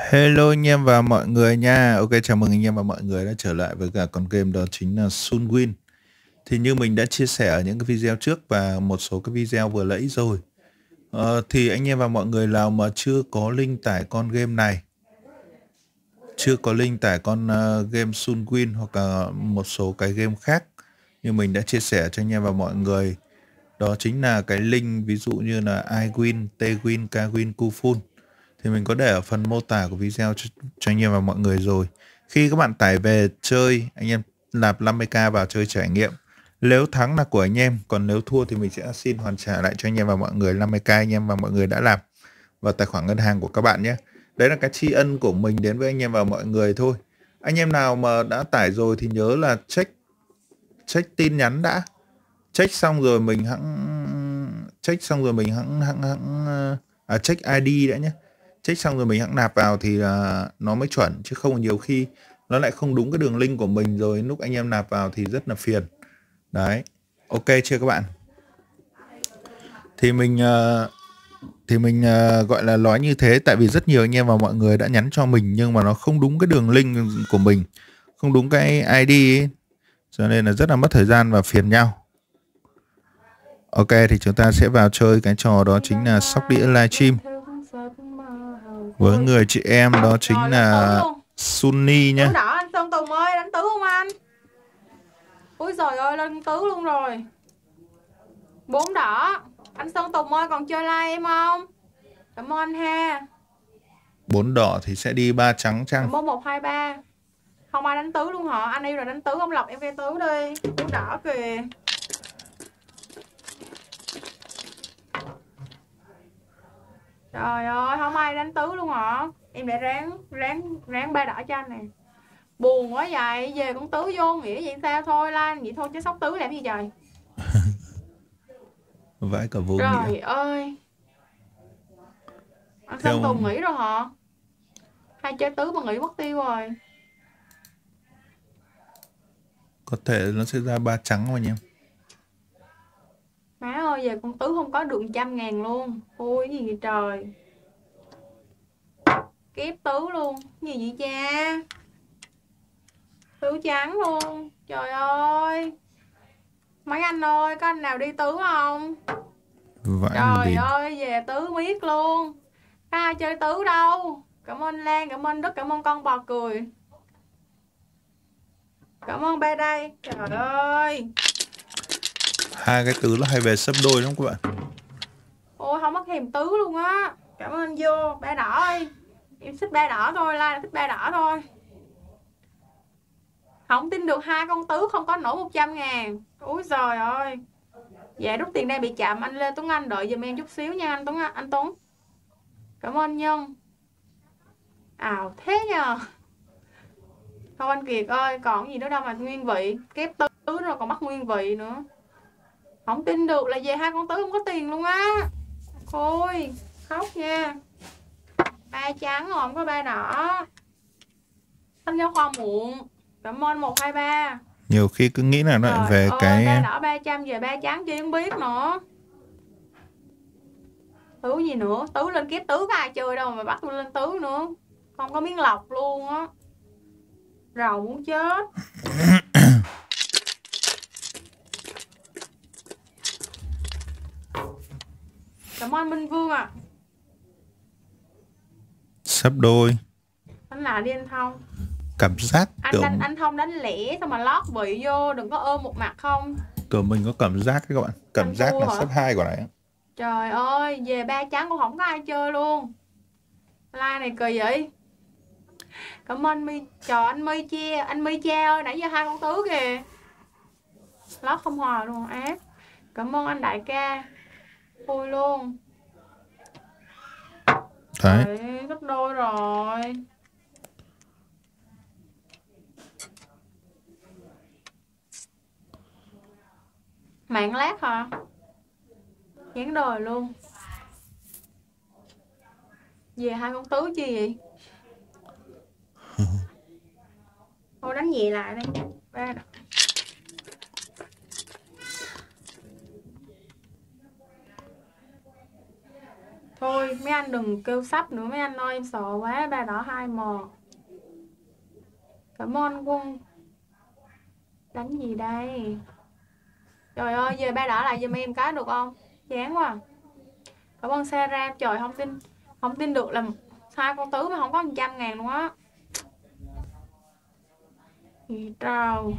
Hello anh em và mọi người nha. Ok, chào mừng anh em và mọi người đã trở lại với cả con game đó chính là Sunwin. Thì như mình đã chia sẻ ở những cái video trước và một số cái video vừa lẫy rồi. Ờ, thì anh em và mọi người nào mà chưa có link tải con game này, chưa có link tải con uh, game Sunwin hoặc là một số cái game khác như mình đã chia sẻ cho anh em và mọi người. Đó chính là cái link ví dụ như là iWin, Twin, Kwin, Kufun thì mình có để ở phần mô tả của video cho, cho anh em và mọi người rồi. Khi các bạn tải về chơi, anh em nạp 50k vào chơi trải nghiệm. Nếu thắng là của anh em, còn nếu thua thì mình sẽ xin hoàn trả lại cho anh em và mọi người 50k anh em và mọi người đã làm vào tài khoản ngân hàng của các bạn nhé. Đấy là cái tri ân của mình đến với anh em và mọi người thôi. Anh em nào mà đã tải rồi thì nhớ là check check tin nhắn đã. Check xong rồi mình hãng check xong rồi mình hãng hãng hãng ờ, à, check ID đã nhé check xong rồi mình hãng nạp vào thì là nó mới chuẩn chứ không nhiều khi nó lại không đúng cái đường link của mình rồi lúc anh em nạp vào thì rất là phiền. Đấy ok chưa các bạn? Thì mình uh, thì mình uh, gọi là nói như thế tại vì rất nhiều anh em và mọi người đã nhắn cho mình nhưng mà nó không đúng cái đường link của mình không đúng cái ID ấy. cho nên là rất là mất thời gian và phiền nhau. Ok thì chúng ta sẽ vào chơi cái trò đó chính là sóc đĩa livestream với người chị em đó chính Rồi, là. Sunny nhé Tứ đỏ anh Sơn Tùng ơi, đánh tứ không anh? Úi giời ơi, lên tứ luôn rồi. Bốn đỏ. Anh Sơn Tùng ơi, còn chơi like em không? Cảm ơn anh ha. Bốn đỏ thì sẽ đi ba trắng chăng? Cảm ơn 123 Không ai đánh tứ luôn hả? Anh yêu là đánh tứ không lọc em về tứ đi. Tứ đỏ kìa Trời ơi, không ai đánh tứ luôn hả? Em để ráng, ráng, ráng ba đỏ cho anh nè. Buồn quá vậy, về con tứ vô nghĩa vậy sao? Thôi Lan, vậy thôi chứ sóc tứ làm gì trời? Vãi cả vô Trời nghĩa ơi. Anh Theo- Sơn Tùng nghỉ rồi hả? Hay chơi tứ mà nghỉ mất tiêu rồi. Có thể nó sẽ ra ba trắng mà nhỉ Má ơi, về con tứ không có được trăm ngàn luôn. Ôi, cái gì vậy trời? Kiếp tứ luôn. Cái gì vậy cha? Tứ trắng luôn. Trời ơi. Mấy anh ơi, có anh nào đi tứ không? vãi Trời lìn ơi, về tứ miết luôn. Có ai chơi tứ đâu. Cảm ơn Lan, cảm ơn Đức, cảm ơn con bò cười. Cảm ơn ba đây. Trời ơi hai cái tứ nó hay về sấp đôi lắm các bạn. Ôi, không có thèm tứ luôn á. Cảm ơn anh vô. Ba đỏ ơi. Em thích ba đỏ thôi la thích ba đỏ thôi. Không tin được hai con tứ không có nổi 100 ngàn. Úi giời ơi. Dạ rút tiền đang bị chạm Anh Lê Tuấn Anh đợi giùm em chút xíu nha, anh Tuấn anh Tuấn. Cảm ơn Nhân. Ào, thế nhờ. Thôi anh Kiệt ơi, Còn gì nữa đâu mà nguyên vị. Kép tứ rồi còn bắt nguyên vị nữa. Không tin được là về hai con tứ không có tiền luôn á. Ôi khóc nha. Ba trắng rồi không có ba đỏ. Thanh giáo khoa muộn Cảm ơn 123 nhiều khi cứ nghĩ là nó lại về ơi, cái ba đỏ 300 về ba trắng chưa không biết nữa. Tứ gì nữa? Tứ lên kiếp tứ có ai chơi đâu mà bắt tôi lên tứ nữa. Không có miếng lọc luôn á. Rầu muốn chết Cảm ơn Minh Vương ạ. À. sấp đôi. Anh là đi anh Thông. Cảm giác anh kiểu đánh anh Thông đánh lẻ xong mà lót vị vô đừng có ôm một mặt không? Kiểu mình có cảm giác đấy các bạn. Cảm Anh giác là hả? sấp hai của này trời ơi về ba trắng cũng không có ai chơi luôn. Like này kỳ vậy. Cảm ơn mi trời anh mi che anh mi che ơi nãy giờ hai con tứ kìa. Lót không hòa luôn ác. Cảm ơn anh đại ca vui luôn. Đấy. Đấy, gấp đôi rồi. Mạng lát hả? Chán đời luôn. Về hai con tứ chi vậy? Thôi đánh nhẹ lại đi. Ba đỏ. Thôi, mấy anh đừng kêu sắp nữa, mấy anh ơi, em sợ quá, ba đỏ hai mò. Cảm ơn quân. Đánh gì đây? Trời ơi về ba đỏ lại giùm em cái được không? Chán quá. Cảm ơn xe ram trời, không tin Không tin được là hai con tứ mà không có 100 ngàn luôn á. Gì trào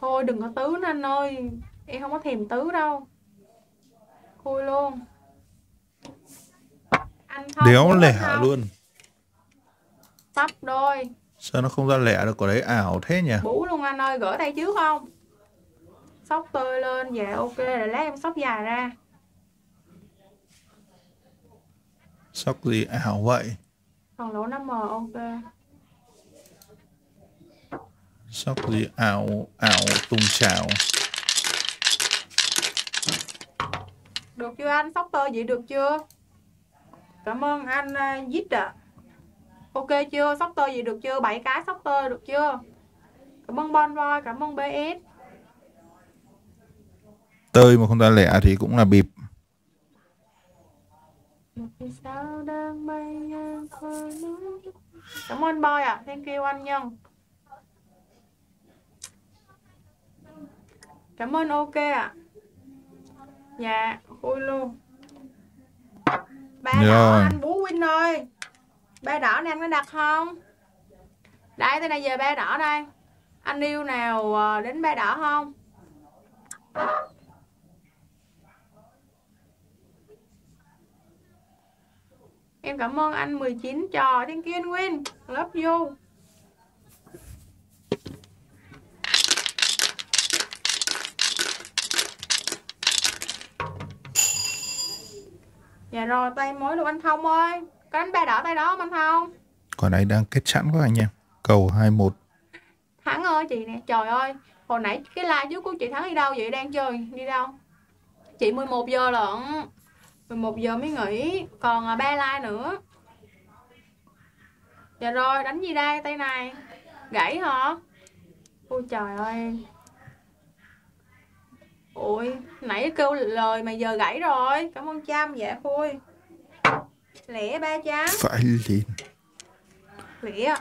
Thôi, đừng có tứ nữa anh ơi. Em không có thèm tứ đâu. Khui luôn. Đéo lẻ không? luôn. Tắp đôi Sao nó không ra lẻ được? Quả đấy ảo thế nhỉ? Bủ luôn anh ơi gỡ tay trước không Sóc tươi lên Dạ ok rồi lát em sóc dài ra Sóc gì ảo vậy? Còn lỗ 5M ok Sóc gì ảo ảo tung chảo. Được chưa anh sóc tơ vậy được chưa Cảm ơn anh Dít ạ. Ok chưa? Sóc tơ vậy được chưa? 7 cái sóc tơ được chưa? Cảm ơn Bon Voi cảm ơn BS Tơi mà không ra lẻ thì cũng là bịp. Cảm ơn Boy ạ. Thank you anh Nhân. Cảm ơn ok ạ. Dạ Khui luôn Ba đỏ Rồi. anh Bú Win ơi. Ba đỏ này anh có đặt không? Đây tới đây về ba đỏ đây. Anh yêu nào ờ, đến ba đỏ không? Em cảm ơn anh 19 trò Thank you anh Win Love you Dạ rồi tay mối luôn anh Thông ơi. Có đánh ba đỏ tay đó không anh Thông? Quả đấy đang kết sẵn quá anh em. Cầu 21. Thắng ơi chị nè. Trời ơi Hồi nãy cái like trước của chị Thắng đi đâu vậy? Đang chơi đi đâu? Chị 11 giờ lận. 11 giờ mới nghỉ. Còn à, ba like nữa. Dạ rồi đánh gì đây? Tay này. Gãy hả? Ôi trời ơi Ôi Nãy kêu lời mà giờ gãy rồi. Cảm ơn Trâm dạ khui Lẻ ba chám Phải liền. Lẻ.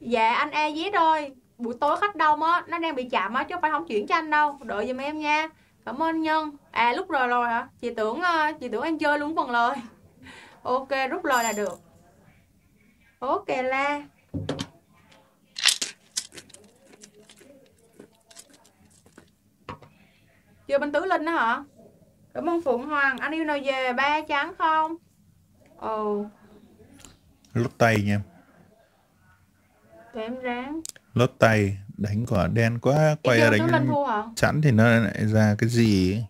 Dạ anh AZ ơi Buổi tối khách đông á Nó đang bị chạm á chứ phải không chuyển cho anh đâu. Đợi giùm em nha. Cảm ơn Nhân. À lúc rồi rồi hả? Chị tưởng ờ, chị tưởng anh chơi luôn phần lời. Ok rút lời là được. Ok la Chưa bên Tứ Linh đó hả? Cảm ơn Phụng Hoàng. Anh yêu nào về ba trắng không? Ồ. Lót tay nha em. Để em ráng. Lót tay. Đánh quả đen quá. Quay ra đánh chẵn thì nó lại ra cái gì ấy.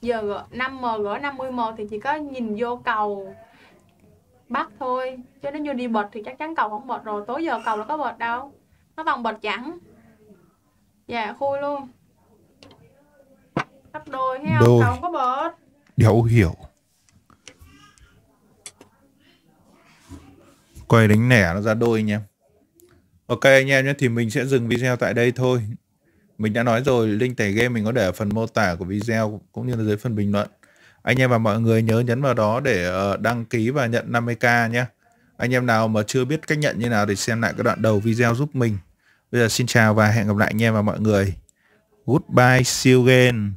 giờ gỡ 5M gỡ 50M thì chỉ có nhìn vô cầu. Bắt thôi chứ nếu như đi bật thì chắc chắn cầu không bật rồi. Tối giờ cầu là có bật đâu. Nó toàn bật chẳng dạ khui luôn đắp đôi không Đôi. không có bật Đéo hiểu. Quay đánh nẻ nó ra đôi anh em. Ok anh em nhé, thì mình sẽ dừng video tại đây thôi. Mình đã nói rồi, link tải game mình có để ở phần mô tả của video cũng như là dưới phần bình luận. Anh em và mọi người nhớ nhấn vào đó để ờ, đăng ký và nhận 50k nhé. Anh em nào mà chưa biết cách nhận như nào thì xem lại cái đoạn đầu video giúp mình. Bây giờ xin chào và hẹn gặp lại anh em và mọi người. Goodbye, see you again.